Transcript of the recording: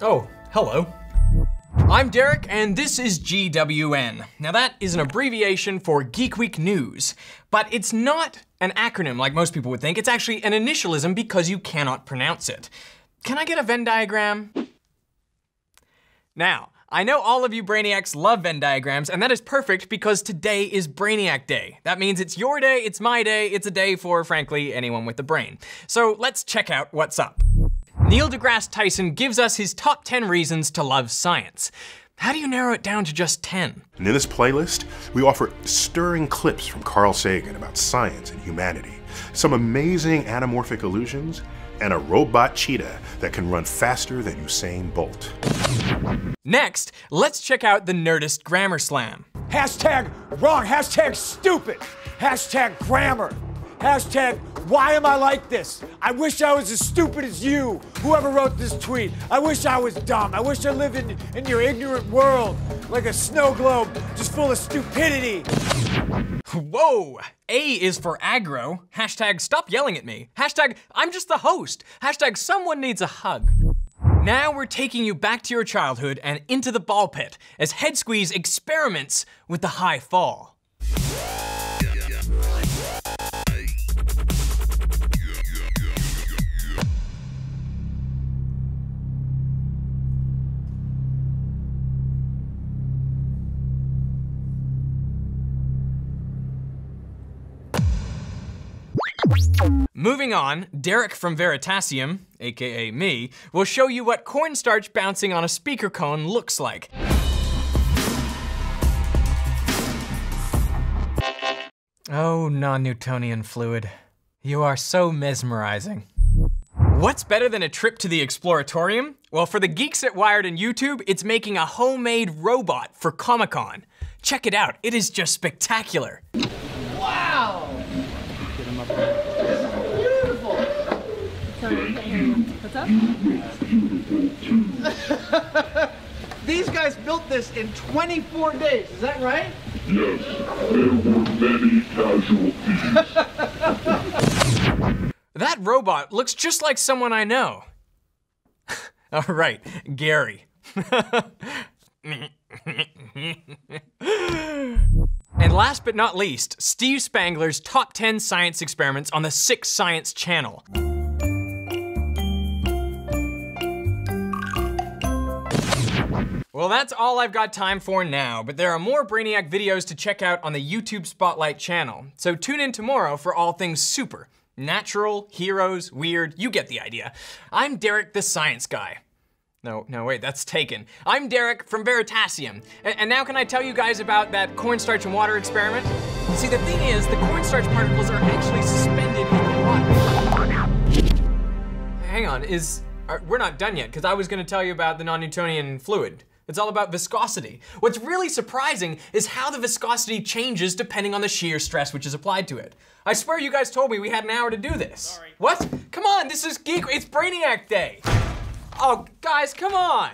Oh, hello. I'm Derek, and this is GWN. Now, that is an abbreviation for Geek Week News, but it's not an acronym like most people would think. It's actually an initialism because you cannot pronounce it. Can I get a Venn diagram? Now, I know all of you Brainiacs love Venn diagrams, and that is perfect because today is Brainiac Day. That means it's your day, it's my day, it's a day for, frankly, anyone with a brain. So let's check out what's up. Neil deGrasse Tyson gives us his top 10 reasons to love science. How do you narrow it down to just 10? And in this playlist, we offer stirring clips from Carl Sagan about science and humanity, some amazing anamorphic illusions, and a robot cheetah that can run faster than Usain Bolt. Next, let's check out the Nerdist Grammar Slam. Hashtag wrong, hashtag stupid, hashtag grammar, hashtag why am I like this? I wish I was as stupid as you, whoever wrote this tweet. I wish I was dumb. I wish I lived in, in your ignorant world, like a snow globe just full of stupidity. Whoa! A is for aggro. Hashtag stop yelling at me. Hashtag I'm just the host. Hashtag someone needs a hug. Now we're taking you back to your childhood and into the ball pit as Head Squeeze experiments with the high fall. Moving on, Derek from Veritasium, aka me, will show you what cornstarch bouncing on a speaker cone looks like. Oh, non-Newtonian fluid. You are so mesmerizing. What's better than a trip to the Exploratorium? Well, for the geeks at Wired and YouTube, it's making a homemade robot for Comic-Con. Check it out, it is just spectacular. Wow! This is beautiful! Sorry, I can't hear you. What's up? These guys built this in 24 days, is that right? Yes, there were many casualties. That robot looks just like someone I know. All right, Gary. and last but not least, Steve Spangler's top 10 science experiments on the Sick Science channel. Well, that's all I've got time for now, but there are more Brainiac videos to check out on the YouTube Spotlight channel. So tune in tomorrow for all things super. Natural, heroes, weird, you get the idea. I'm Derek the Science Guy. No, no, wait, that's taken. I'm Derek from Veritasium. And, and now can I tell you guys about that cornstarch and water experiment? See, the thing is, the cornstarch particles are actually suspended in the water. Hang on, is, are, we're not done yet, because I was gonna tell you about the non-Newtonian fluid. It's all about viscosity. What's really surprising is how the viscosity changes depending on the shear stress which is applied to it. I swear you guys told me we had an hour to do this. Sorry. What? Come on, this is Geek, it's Brainiac Day. Oh, guys, come on.